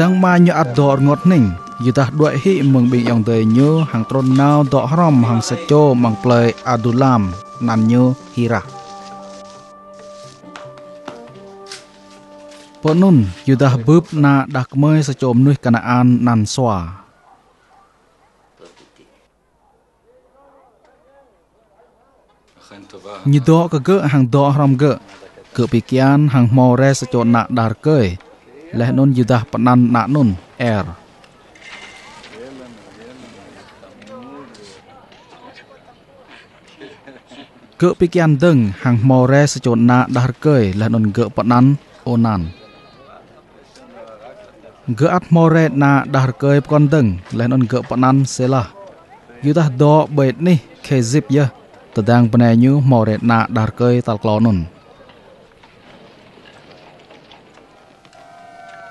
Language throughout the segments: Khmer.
ទាំងម៉ាញអត់ដរងត់នឹងយីតាដួយហ៊ីមឹងប៊ីយ៉ងតេញូហាងត្រនណៅដកហរមហាងសាច់ជោម៉ងផ្លែអាឌូឡាមណាន់ញូហ៊ីរ៉ាពនុនយីតាបឹបណាដាស់ក្មើសាច់ជោមនេះកណាអានណាន់ស្វាញីដកកកហាងដកហរមក kepikian hang more sechon nak dar ke leh non yudah penan nak er. nun er Gỡ bị kian dâng hàng mò re sẽ chốn nạ đà cười là đồn gỡ bọn ăn ô nàn. Gỡ áp mò re nạ đà cười con dâng là đồn gỡ bọn ăn sẽ là. Dù ta đó bệt ni khe dịp yơ.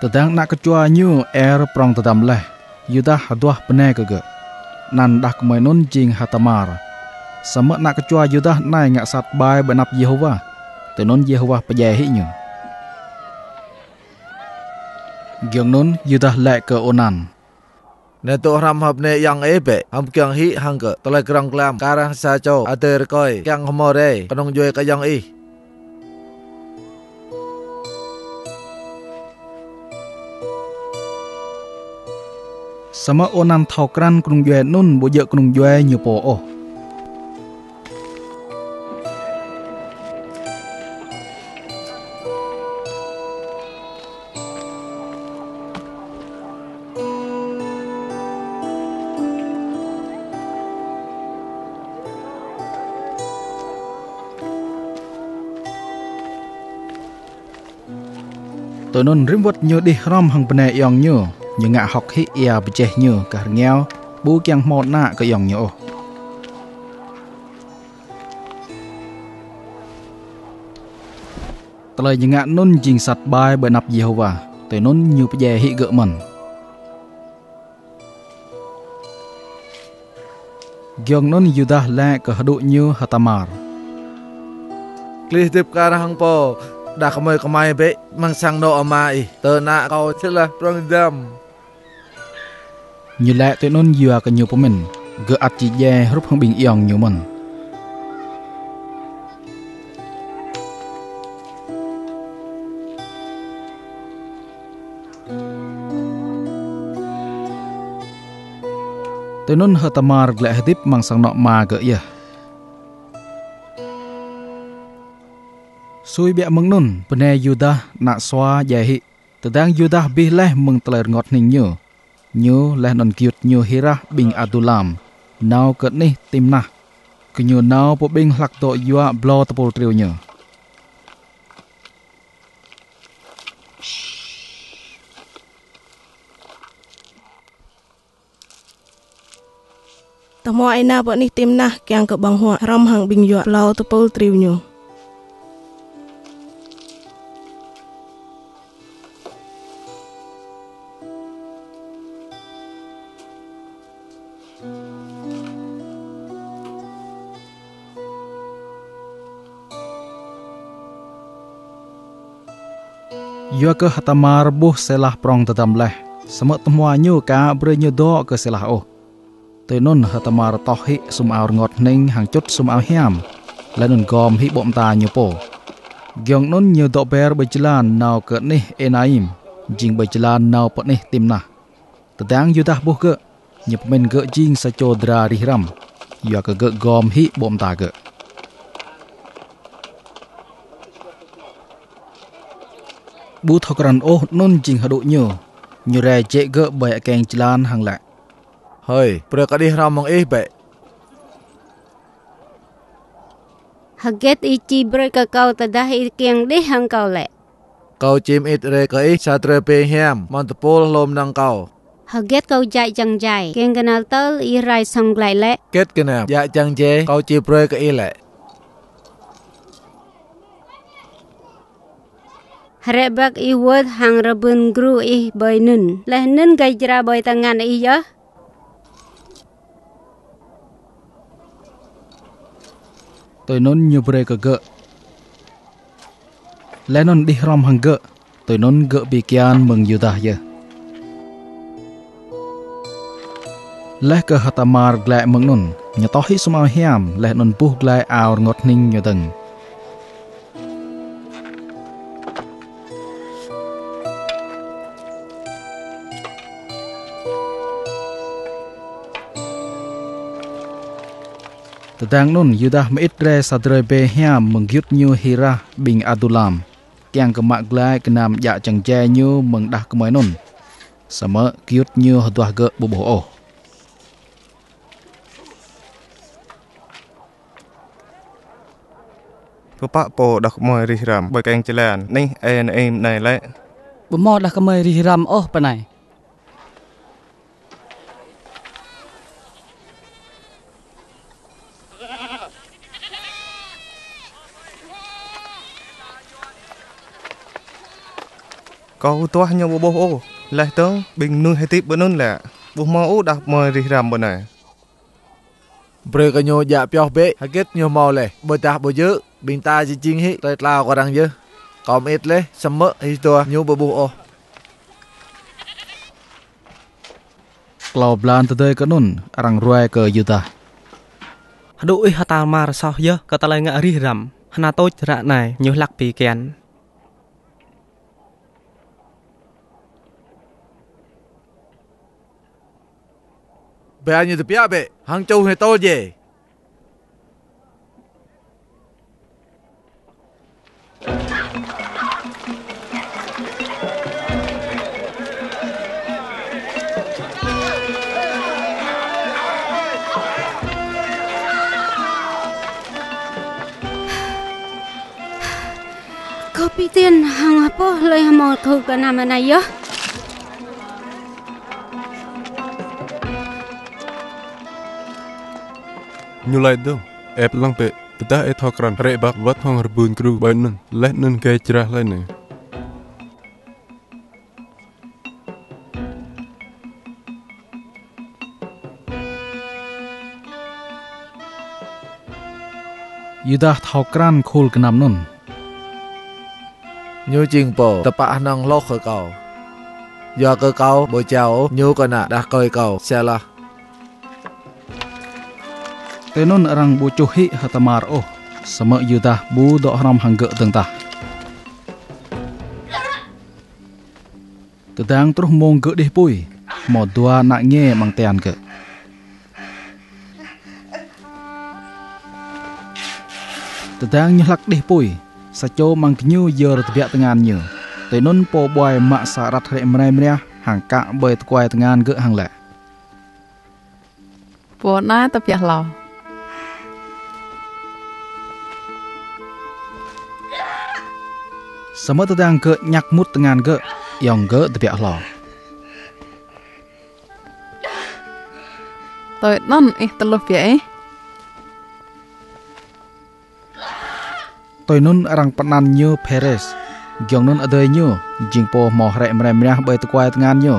tadang nak kecua nyu er prong tadam leh yudah haduah pene kege nan dah kemenun jing hatamar sama nak kecua yudah nai ngak sat bai benap Yehova tenun Yehova pejahi nyu gyong nun yudah lek ke onan នៅទោរំហបនេយ៉ាងអេបេហំគៀងហ៊ីហង្កតលៃក្រងក្លាមការងសាចោអតេរកយគៀងហមរេក្នុងយយកយ៉ាងអ៊ីសមអូណាំថោក្រាន់ក្នុងយែនុនបុយក្នុងយែញពអោតើនុនរិមវត្តញើដេះរំហងផ្នែកយ៉ងញើញ៉ាហុកហ៊ីអ៊ែបចេះញឺកាងែវប៊ូគៀងម៉ូណាក៏យ៉ងញោតលើញ៉ានុនជីងសាត់បាយបើណាប់យេហូវ៉ាទៅនុនញឺផ្យែហ៊ីកើមិនយងនុនយូដាឡាក៏ហឌុញឺហតាម៉ារក្លីទេបការហងពោដាក់កមៃកមៃបេម៉ងសាំងណូអម៉ៃតើណាកោសិលាប្រងដាំ như lẽ tôi nôn dừa cái nhiều của mình gỡ ạt chỉ dè rút không bình yên nhiều mình tôi nôn hơ mar lại hết tiếp mang sang nọ mà gỡ ya Sui bia mong nun, pene yuda nak swa jahi. Tedang yuda bih leh meng teler ngot ninyo. ញូលេះដនគៀតញូហេរ៉ាប៊ីងអាទូឡាមណៅកើតនេះទីមណាស់គញូណៅពប៊ីងហ្លាក់តោយួប្លោតពលត្រាវញូតមអៃណាបនេះទីមណាស់គៀងកបងហួររំហងប៊ីងយួឡោតពលត្រាវញូយកហតមារប៊ូសេឡាប្រងតតំលេះ សមតមវញូកាប្រញូដកសេឡាអូទៅនុនហតមារតោហិសុំអោងត់និងហាងជុតសុំអោហាមលែនុនគមហិបំតាញូពោគងនុនញូដបេរបិច្លានណៅកើតនេះអេណៃមជីងបិច្លានណៅពនេះទីមណាតតាំងយុតាប៊ូកញឹបមិនកជីងសចោដរារិហរំយកកកគមហិបំតាកប៊ូថក្រានអូនុនជីងហដូញូញូរ៉ែជេកបៃអកេងច្លានហាងឡាហើយ ប្រកដេះរមងអេបេហកេតអ៊ីជីប្រកកោតដាហីគៀងដេះហាងកោលេកោជីមអ៊ីតរេកអេសាត្រពេហាមមន្តពលលំណងកោហកេតកោយ៉ៃចងយ៉ៃគៀងកណាល់តលអ៊ីរ៉ៃសងក្លៃលេកេតកណាប់យ៉ៃចងយ៉ៃកោជីប្រកអេលេ rebak i wod hang rebun gru ih boy nun leh nun gai jera boy tangan i ya tôi nun nyebre ke ge leh nun dih rom hang ge tôi nun ge bikian meng yudah ya leh ke hatamar glek meng nun nyatohi sumau hiam leh nun puh glek aur ngot ning nyodeng Tadang nun yudah meitre sadre be hiam mengyut nyu hirah bing adulam. Kiang kemak glai kenam jak cengce nyu mengdah kemai nun. Sama kiut nyu haduah ge bubuh oh. Bapak po dah kemai rihram berkain jalan. Nih ayah naim nai lai. Bumau dah kemai rihram oh panai. ក៏ទោះខ្ញុំបោះអូលេះទៅបិងនោះហេទីបើនោះឡាបោះមកអូដាស់មករិះរាំបើណាព្រឺកញោយ៉ាប្យោះបេហកិតញោមកលេបើតាស់បើយើបិងតាជីជីងហិតែក្លាក៏រាំងយើកុំអ៊ីតលេសមឹកអ៊ីតោញោបបោះអូក្លោបឡានទៅទេកនុនរាំងរួយក៏យូតាហដូអ៊ីហតាម៉ារសោះយើក៏តឡៃងរិះរាំហណាតូចរ៉ាណៃញុះលាក់ពីកែន bé như thế bé bé hàng châu hay to gì có biết tiền hàng hấp lấy một thứ cái nào mà này á. ញូឡៃដូអេបឡងពេតតាអេថក្រានរេបាក់វត្តហងរបូនគ្រូបែននឹងលេះនឹងកែច្រាស់លេនឹងយូដាថោក្រានខូលកណាំនុនញូជីងពោតប៉ះណងលោកកោយកកោបើចៅញូកណាដាស់កយកោសាឡា tenun arang bu chuhi hatamar o oh, sama yuda bu do haram hangga teng ta tedang terus mong ge deh pui mo dua nak nge mang tean ke tedang nyelak deh pui sacho mang knyu yer tbiak tengan nyu tenun po boy mak sarat rek mrai mriah hang cạ bơi quay từng ngàn gỡ hàng lẻ. Bố na tập việc lò. sama tetang ke nyakmut tengan ke yang ke tepiak lo. Toi non ih teluh ya eh. Toi nun arang penan nyo peres. Gyong nun ada nyo jing po moh rek meremnya bay tukwai tengan nyo.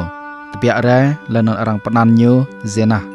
Tepiak re lenon arang penan nyo zenah.